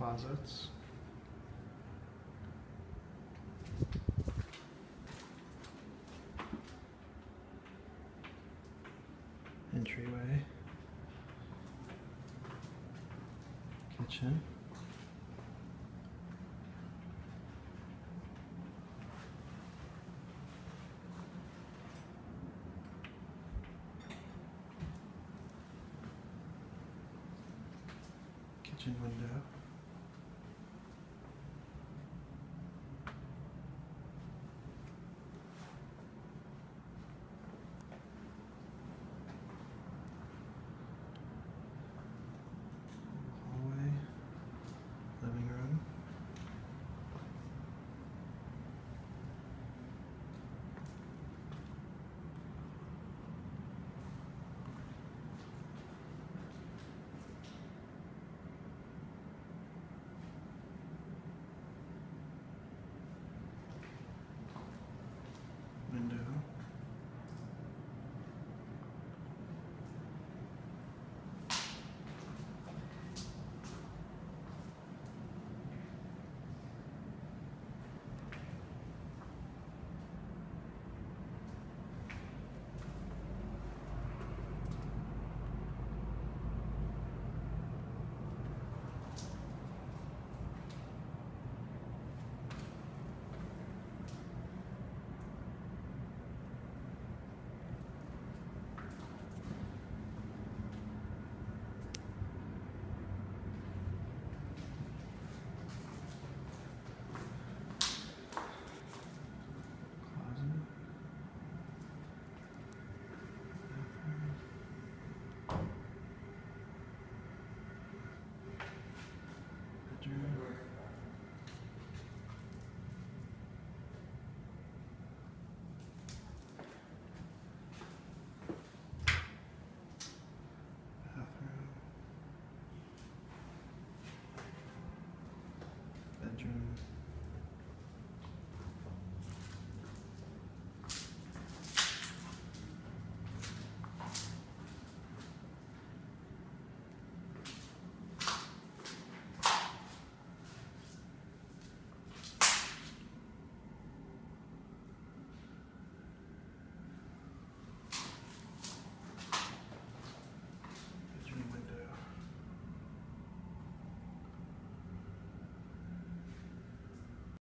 closets. Entryway. Kitchen. Kitchen window.